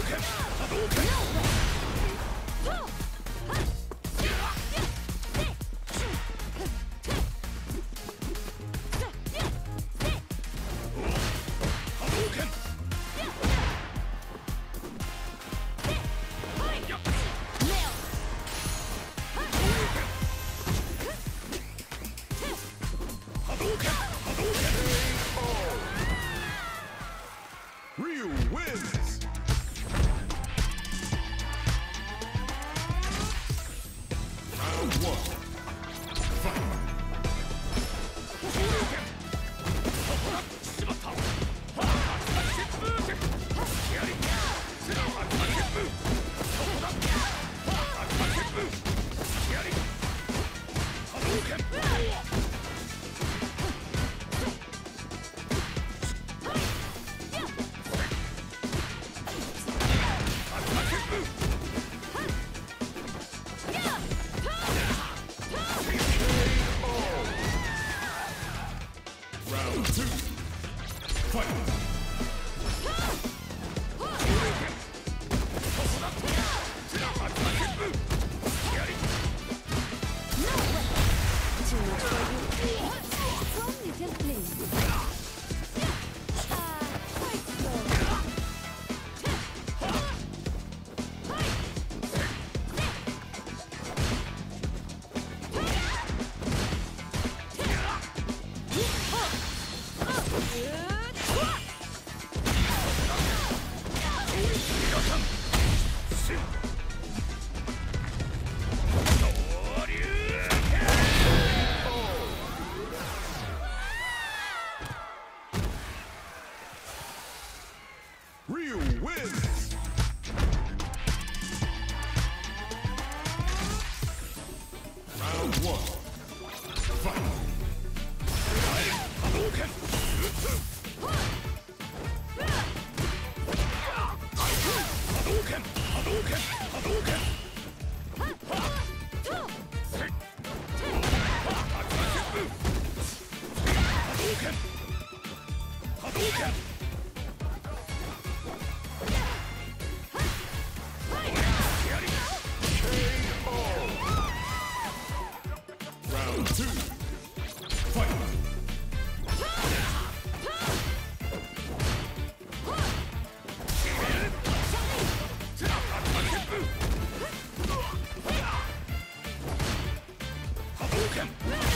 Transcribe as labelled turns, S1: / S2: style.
S1: どうか Round one. Round two. Fight. wins. Come